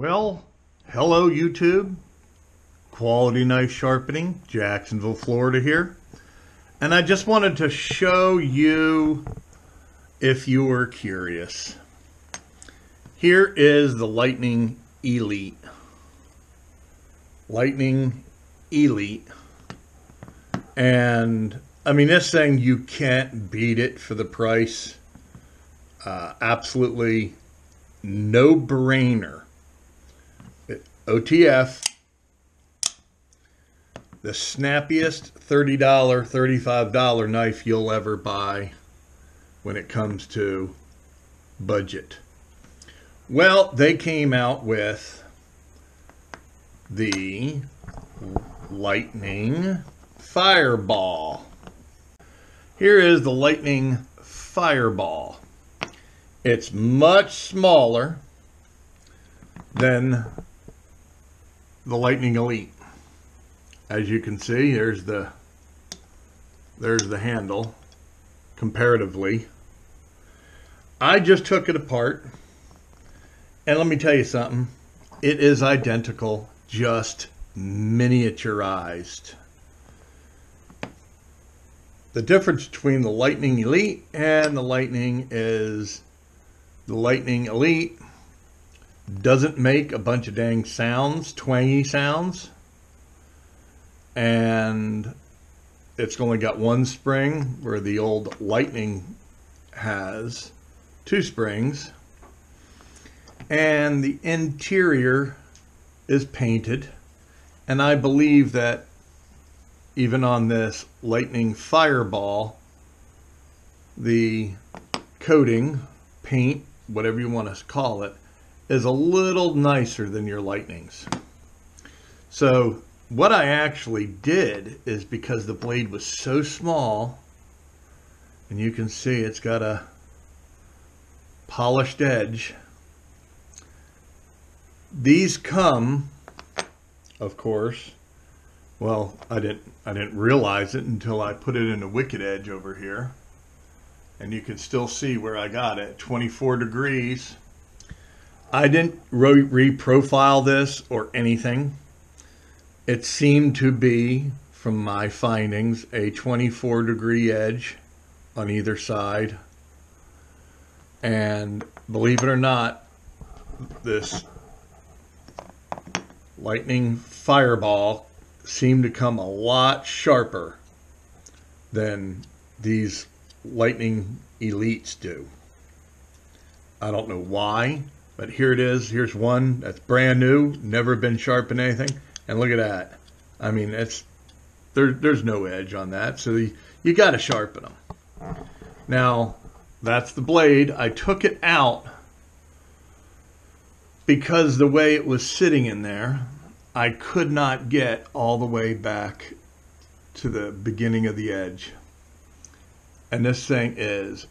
Well, hello YouTube. Quality Knife Sharpening, Jacksonville, Florida here. And I just wanted to show you, if you were curious. Here is the Lightning Elite. Lightning Elite. And, I mean, this thing, you can't beat it for the price. Uh, absolutely no brainer. OTF, the snappiest $30, $35 knife you'll ever buy when it comes to budget. Well, they came out with the Lightning Fireball. Here is the Lightning Fireball. It's much smaller than the Lightning Elite. As you can see, there's the there's the handle comparatively. I just took it apart and let me tell you something. It is identical, just miniaturized. The difference between the Lightning Elite and the Lightning is the Lightning Elite doesn't make a bunch of dang sounds, twangy sounds. And it's only got one spring where the old Lightning has two springs. And the interior is painted. And I believe that even on this Lightning Fireball, the coating, paint, whatever you want to call it, is a little nicer than your Lightnings. So what I actually did is because the blade was so small, and you can see it's got a polished edge. These come, of course, well, I didn't I didn't realize it until I put it in a wicked edge over here. And you can still see where I got it, 24 degrees. I didn't re-profile this or anything. It seemed to be, from my findings, a 24 degree edge on either side. And believe it or not, this lightning fireball seemed to come a lot sharper than these lightning elites do. I don't know why. But here it is. Here's one that's brand new, never been sharpened anything. And look at that. I mean, it's there, there's no edge on that. So you, you got to sharpen them. Now, that's the blade. I took it out because the way it was sitting in there, I could not get all the way back to the beginning of the edge. And this thing is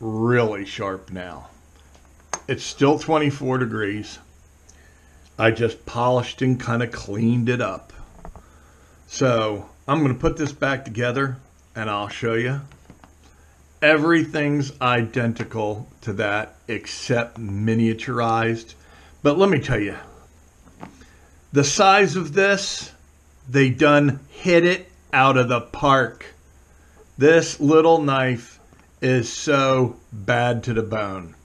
really sharp now. It's still 24 degrees. I just polished and kind of cleaned it up. So I'm going to put this back together and I'll show you. Everything's identical to that except miniaturized. But let me tell you, the size of this, they done hit it out of the park. This little knife is so bad to the bone.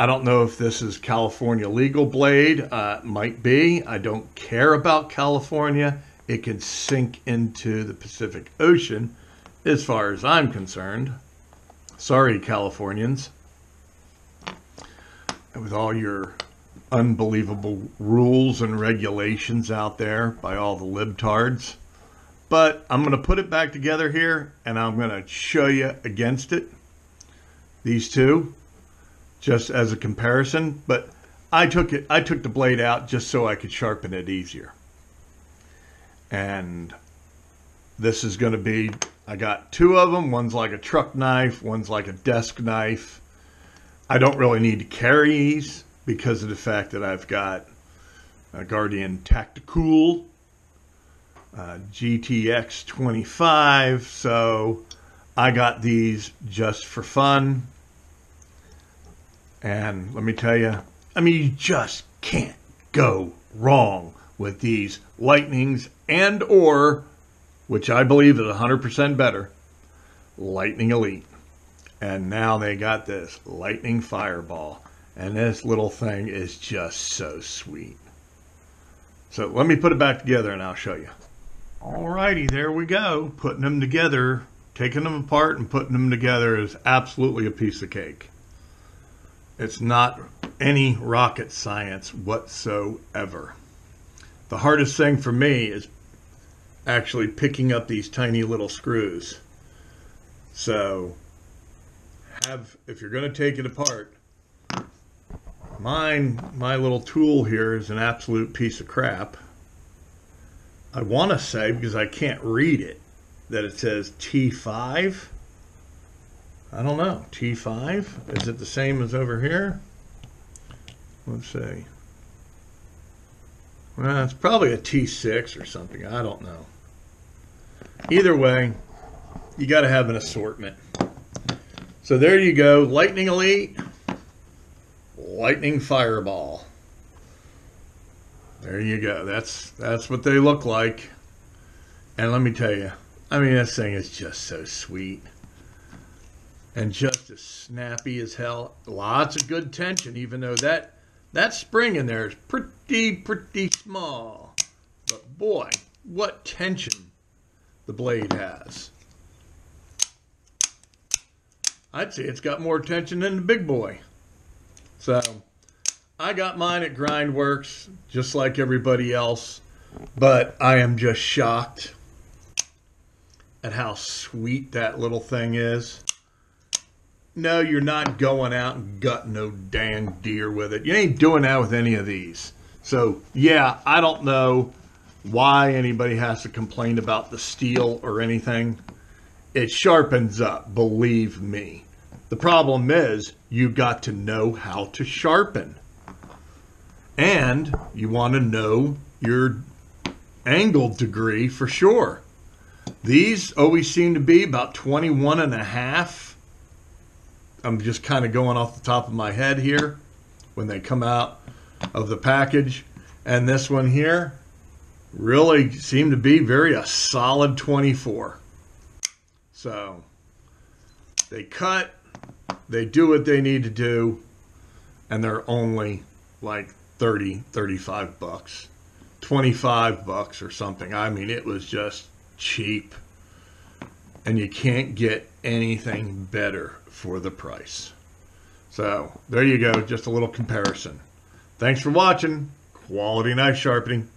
I don't know if this is California legal blade. Uh, might be. I don't care about California. It can sink into the Pacific Ocean as far as I'm concerned. Sorry, Californians. With all your unbelievable rules and regulations out there by all the libtards. But I'm going to put it back together here and I'm going to show you against it. These two just as a comparison, but I took it I took the blade out just so I could sharpen it easier. And this is going to be I got two of them, one's like a truck knife, one's like a desk knife. I don't really need to carry these because of the fact that I've got a Guardian Tactical uh, GTX 25, so I got these just for fun. And let me tell you, I mean, you just can't go wrong with these lightnings and or, which I believe is 100% better, Lightning Elite. And now they got this Lightning Fireball. And this little thing is just so sweet. So let me put it back together and I'll show you. Alrighty, there we go. Putting them together, taking them apart and putting them together is absolutely a piece of cake. It's not any rocket science whatsoever. The hardest thing for me is actually picking up these tiny little screws. So have if you're going to take it apart, mine my little tool here is an absolute piece of crap. I want to say because I can't read it that it says T5. I don't know. T5? Is it the same as over here? Let's see. Well, it's probably a T6 or something. I don't know. Either way, you got to have an assortment. So there you go. Lightning Elite, Lightning Fireball. There you go. That's that's what they look like. And let me tell you, I mean, this thing is just so sweet. And just as snappy as hell. Lots of good tension, even though that that spring in there is pretty, pretty small. But boy, what tension the blade has. I'd say it's got more tension than the big boy. So I got mine at Grindworks, just like everybody else. But I am just shocked at how sweet that little thing is. No, you're not going out and gutting no damn deer with it. You ain't doing that with any of these. So, yeah, I don't know why anybody has to complain about the steel or anything. It sharpens up, believe me. The problem is you've got to know how to sharpen. And you want to know your angle degree for sure. These always seem to be about 21 and a half. I'm just kind of going off the top of my head here when they come out of the package. And this one here really seemed to be very a solid 24. So they cut, they do what they need to do, and they're only like 30, 35 bucks, 25 bucks or something. I mean, it was just cheap. And you can't get anything better for the price. So there you go, just a little comparison. Thanks for watching. Quality knife sharpening.